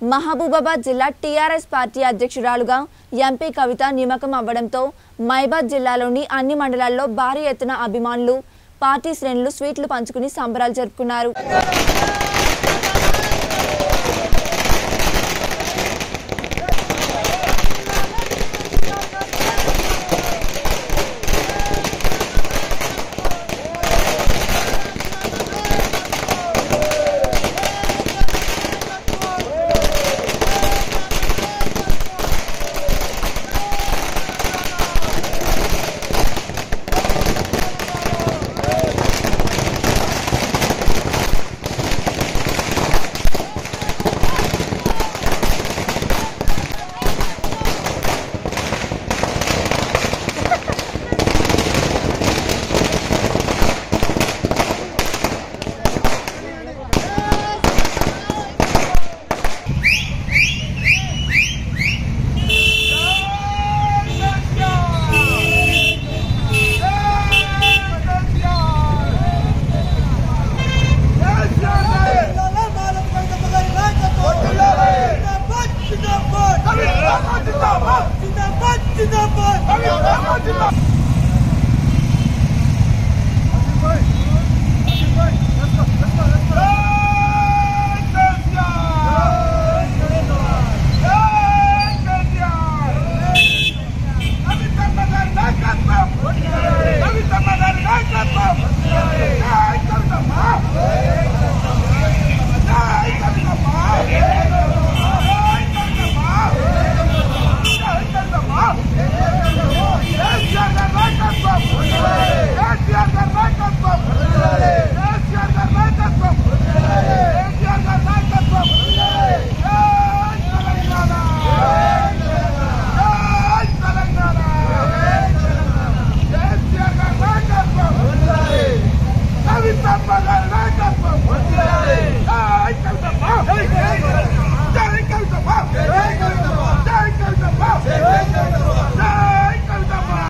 మహబూబాబాద్ జిల్లా TRS party అధ్యక్షురాలుగా MP Kavitha నియమకం అవ్వడంతో మైబాద్ జిల్లాలోని అన్ని మండలాల్లో భారీ ఎత్తున అభిమానులు పార్టీ శ్రేణులు స్వీట్లు పంచుకుని సంబరాలు జరుపుకున్నారు.